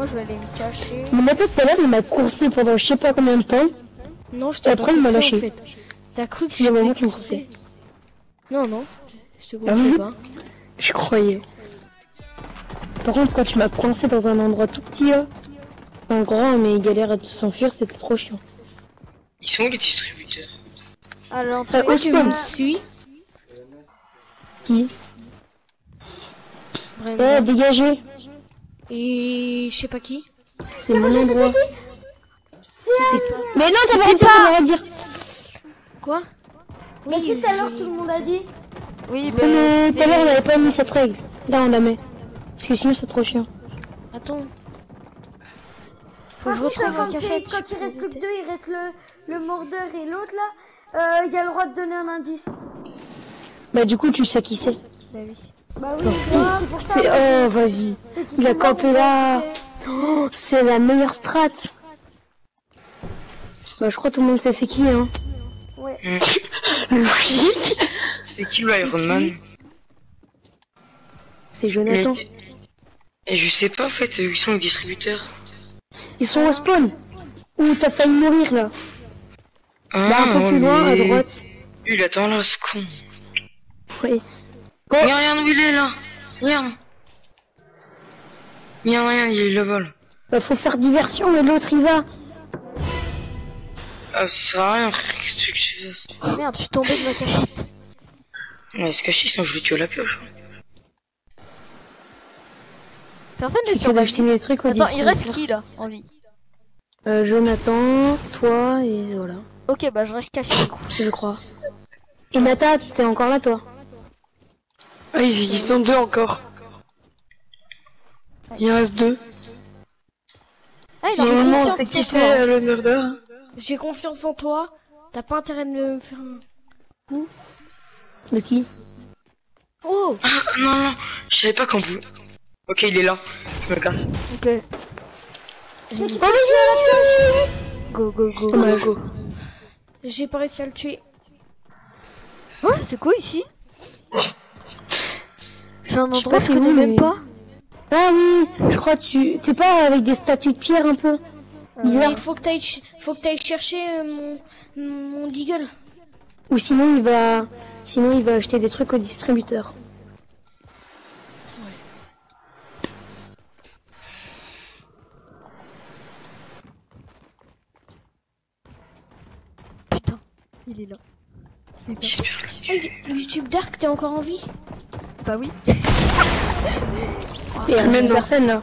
Moi, je vais aller me cacher. Mon tête tout à l'heure, il m'a coursé pendant je sais pas combien de temps. Non, je t'ai Après, pas il m'a lâché. en fait. T'as cru que coursé coursait. Non, non. Je te Ah coursais oui pas. Je croyais. Par contre, quand tu m'as coincé dans un endroit tout petit, là, un grand, mais il galère à s'enfuir, c'était trop chiant. Ils sont où les distributeurs? À Euh, l'entrée, au tu me suis. Qui? Ouais, dégagez. Et je sais pas qui. C'est mon endroit. C'est Mais non, t'as pas été à dire. Quoi? Mais si tout à l'heure tout le monde a dit. Oui, mais tout à l'heure, on avait pas mis cette règle. Là, on la met. Parce que sinon, c'est trop chiant. Attends. Faut que Par je contre, retrouve la c'est- cachette. quand il reste plus que deux, il reste le, le mordeur et l'autre là. euh, Il y a le droit de donner un indice. Bah, du coup, tu sais qui c'est. Bah oui. Bah oui, c'est pour ça. C'est. Oh, vas-y. Il a campé là. Oh, c'est la meilleure strat. Bah, je crois que tout le monde sait c'est qui, hein. Ouais. Logique. C'est qui le Iron Man? C'est Jonathan. Mais- Et je sais pas en fait où sont les distributeurs. Ils sont au spawn. Ouh, t'as failli mourir là. Ah, Bah, un peu plus loin, à droite. Il attend là, ce con. Oui. Regarde, regarde où il est là. Regarde. Regarde, regarde, il est là-bas. là. Bah, faut faire diversion, mais l'autre il va. Ah, ça sert à rien. Qu'est-ce que tu ça Merde, je suis tombé de ma cachette. Ouais, se cacher, sinon je vais tuer la pioche. Personne n'est Tu sur vas acheter des trucs Attends, il reste qui là en vie? Euh, Jonathan, toi et voilà. Ok, bah je reste caché du coup. Je crois. Et Nata, t'es encore là toi? Ah, ils, ils sont deux encore. Il en reste deux. Ah, il en qui toi. c'est euh, le murder. J'ai confiance en toi. T'as pas intérêt de me faire un. De qui Oh Ah, non, non, je savais pas qu'on pouvait. Ok, il est là. Je me casse. Ok. Oh, vas-y, vas-y, vas-y Go, go, go, go, go. J'ai pas réussi à le tuer. Oh, c'est quoi ici? C'est un Je endroit pas que je connais où, même mais- pas. Ah oui, je crois que tu... T'es pas avec des statues de pierre un peu Bizarre. Il faut que t'ailles, faut que t'ailles chercher euh, mon, mon deagle. Ou sinon il va... Sinon il va acheter des trucs au distributeur. Putain, il est là. YouTube Dark, t'es encore en vie? Bah oui. Et il Mais une non. personne là.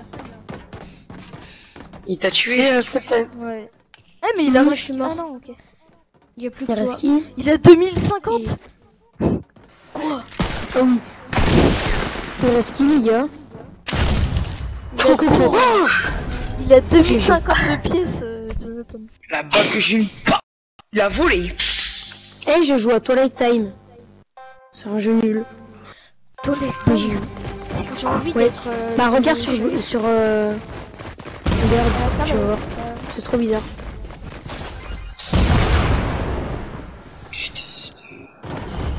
Il t'a tué. Euh. Ouais. Eh mais il a... Moi, je suis mort. Ah non, ok. Il y a plus que Il toi. qui Il a 2050 Et- Ah oui. Il reste qui les gars il a, deux- il a 2050 de pièces, euh, Jonathan. La balle que j'ai. Bah, Il a volé. Eh, je joue à Twilight Time. C'est un jeu nul. J'y joue. C'est j'ai envie Ouais. d'être... euh, Bah regarde le sur... chef. sur euh... Regarde, Ah, tu vas ouais. voir. C'est trop bizarre.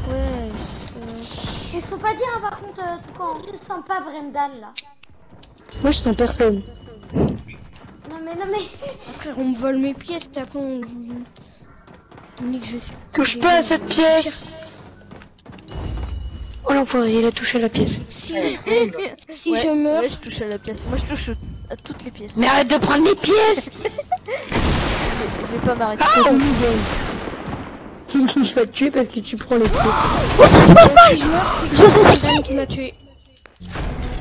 Ouais, je- Il faut pas dire hein, par contre, euh, tout quand je sens pas Brendan là. Moi je sens personne. Non mais non mais. Frère, on me vole mes pièces, et après on... on dit que je suis... Touche pas à cette pièce. Oh l'enfoiré, il a touché à la pièce. Si, si je meurs... Ouais, je touche à la pièce. Moi, je touche à toutes les pièces. Mais arrête de prendre mes pièces Je vais pas m'arrêter. Ah Il va te tuer parce que tu prends les pièces. si je meurs, c'est c'est qui m'a tué.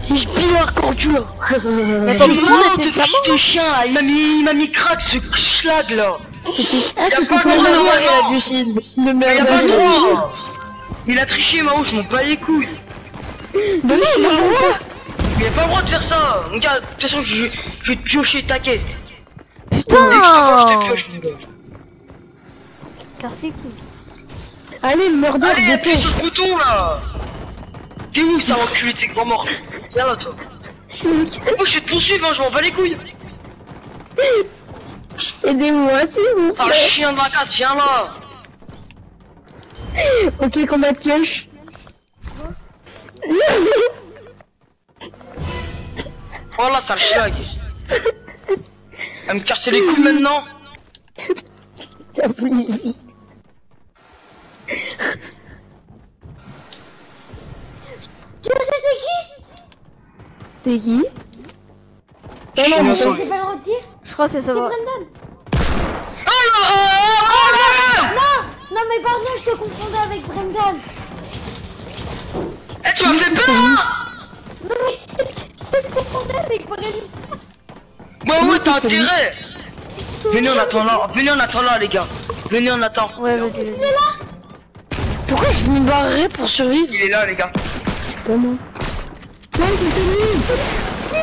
Et je pire quand tu l'as. Mais C'est attends, tout le monde était de chien là. Il m'a mis, il m'a mis crack ce schlag là. C'était... Ah pas le droit d'avoir du Il a triché Mao, je m'en bats les couilles. Bah oui, c'est normal. Il a pas le droit de faire ça. Regarde, de toute façon, je, je vais te piocher ta quête. Dès que je te vois, je te Putain pioche, mon gars. Casse les couilles. Allez, le murder, Allez, appuie sur le bouton là. T'es où ça, enculé de tes grands morts? Viens là, toi. Moi, je vais te poursuivre, hein, je m'en bats les couilles. Aidez-moi, s'il vous plaît. chien de la casse, viens là. Ok, combat de pioche. Oh là, sale schlag. À me casser les couilles maintenant T'as voulu vie. Tu sais c'est qui? T'es qui? Je suis non, de dire. Je crois que c'est ça C'est va. Brendan. Oh là, oh là, oh là Non, non mais pardon, je te confondais avec Brendan. Eh, tu m'as fait peur hein Non mais je te confondais avec Brendan. Ouais, ouais, t'as intérêt Venez, on attend là, venez, on attend là, les gars. Venez, on attend. Ouais, vas-y, vas-y. Pourquoi je me barrerais pour survivre Il est là, les gars. Pas moi. Non, c'est lui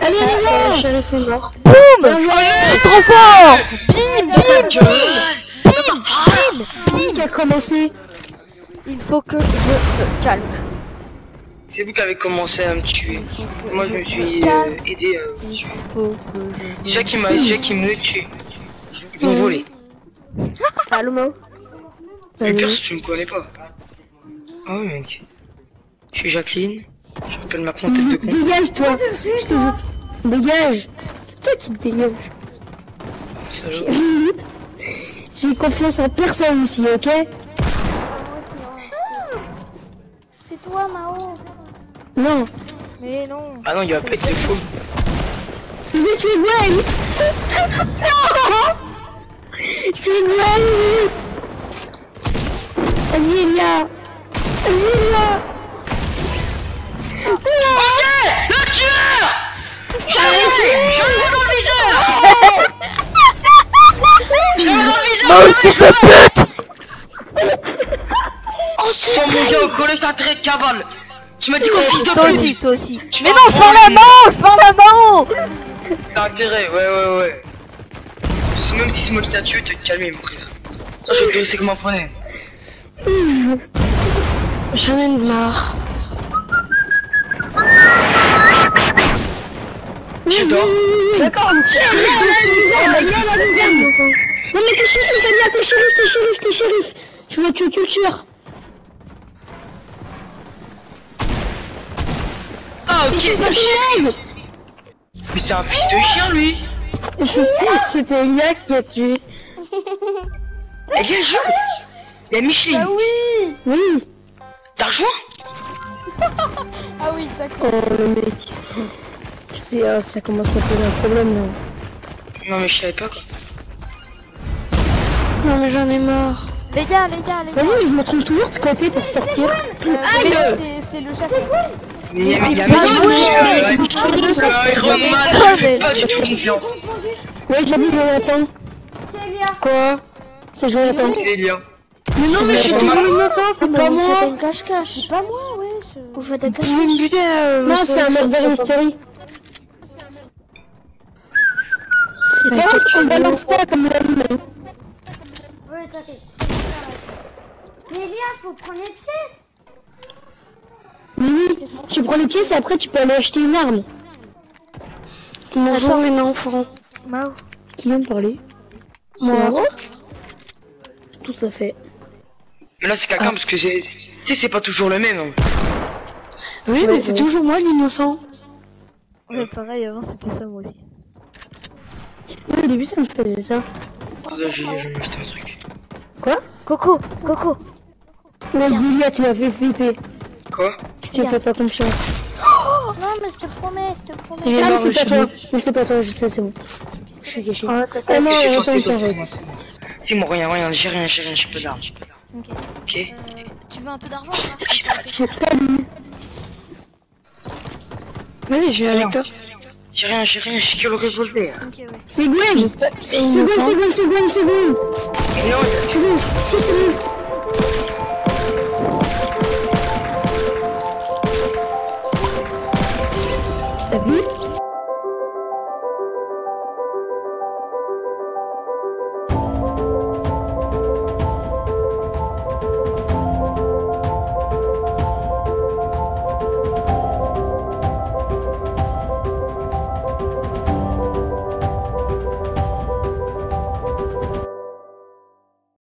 Allez, Le allez, shérif est mort. Boum allez Je suis trop fort Bim gueule C'est qui a commencé Il faut que je me calme. C'est vous qui avez commencé à me tuer. Moi, je je me suis euh, calme. aidé. Euh, Il faut que je me... c'est ça qui m'a, c'est qui me tue. Ils m'ont volé. Allô, Mao Le pire, c'est que tu me connais pas. Ah oui, mec. Je suis Jacqueline. Je m'appelle Macron tête de con. Dégage, toi Je te. Dégage C'est toi qui te dégages. J'ai confiance en personne ici, ok C'est toi Mao. Non. Mais non Ah non, il va pas être de faux. Je vais tuer Gwen Non Je vais Gwen, vite Vas-y, Elia Vas-y, Elia Oh, fils de pute Sans mon gars au collège, t'as intérêt de cavale Tu m'as dit quoi, fils de Toi pute aussi, toi aussi. Tu Mais non, je Mao Je parle à Mao T'as intérêt, ouais, ouais, ouais. Même si c'est moi qui t'a tué, t'es calmé, mon frère. Je vais te laisser comment prenez. J'en ai marre. D'accord, on tire. Non mais t'es shérif, Elia, t'es shérif, t'es shérif, t'es shérif Tu vas tuer culture Ah, ok. Mais c'est un fils de chien, lui. C'était Elia qui a tué. Et quel jeu Il y a Micheline. Oui T'as rejoint? Ah oui, d'accord. Oh le mec. C'est, euh, ça commence à poser un problème là. Non, mais je savais pas, quoi. Non mais j'en ai marre. Les gars, les gars, les gars. Vas-y mais je me trompe toujours de côté pour sortir. C'est- C'est le chasseur. Mais il y a, il y a Mais Micheline, oui, mais- ouais. Je fais pas du tout confiance. Ouais je l'ai vu Jonathan. C'est Elia. Quoi C'est Jonathan. Mais non mais je suis toujours innocent, c'est pas Vous moi. faites un cache-cache. C'est pas moi, ouais. Vous faites un me buter. euh, Non c'est un murder mystery. On balance pas comme l'anime. Mais faut prendre les pièces. Mais oui, tu prends les pièces et après tu peux aller acheter une arme. Bonjour les enfants. Mao Qui vient de parler Moi. Tout ça fait. Mais là, c'est quelqu'un parce que c'est. Tu sais, c'est pas toujours le même. hein. Oui mais c'est toujours moi l'innocent. Ouais, pareil, avant c'était ça moi aussi. Oui, au début ça me faisait ça. M'acheter un truc. Quoi Coco Coco Ouais Julia tu m'as fait flipper. Quoi Je te fais pas confiance. Non, mais je te promets, je te promets. Il est Ah mais c'est pas toi. Mais c'est pas toi, je sais c'est bon. Je suis caché. Ah, Ah non, attends, que c'est attends, toi, attends. C'est moi, rien, rien, j'ai rien, j'ai rien, j'ai pas d'armes. Ok. Ok Euh, tu veux un peu d'argent Salut. Vas-y, je viens avec toi. J'ai rien, j'ai rien, j'ai que le revolver. Ok, ouais. C'est Gwen c'est Gwen, c'est Gwen, c'est Gwen, c'est Gwen Et non, Tu